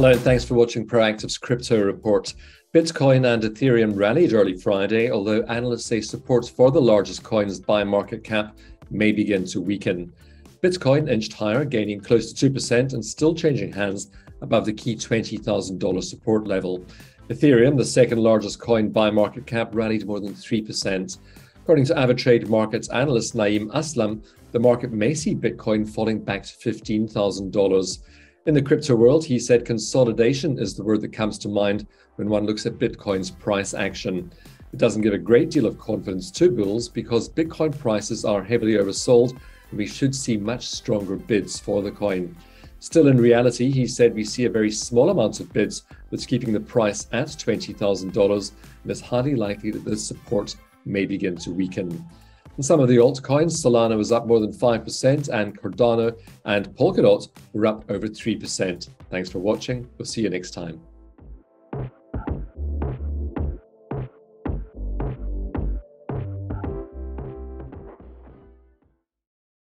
Hello, and thanks for watching Proactive's Crypto Report. Bitcoin and Ethereum rallied early Friday, although analysts say support for the largest coins by market cap may begin to weaken. Bitcoin inched higher, gaining close to 2% and still changing hands above the key $20,000 support level. Ethereum, the second largest coin by market cap, rallied more than 3%. According to Avatrade markets analyst Naeem Aslam, the market may see Bitcoin falling back to $15,000. In the crypto world, he said consolidation is the word that comes to mind when one looks at Bitcoin's price action. It doesn't give a great deal of confidence to bulls because Bitcoin prices are heavily oversold and we should see much stronger bids for the coin. Still, in reality, he said we see a very small amount of bids that's keeping the price at $20,000 and it's highly likely that this support may begin to weaken. In some of the altcoins, Solana was up more than 5%, and Cardano and Polkadot were up over 3%. Thanks for watching. We'll see you next time.